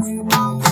bring it home.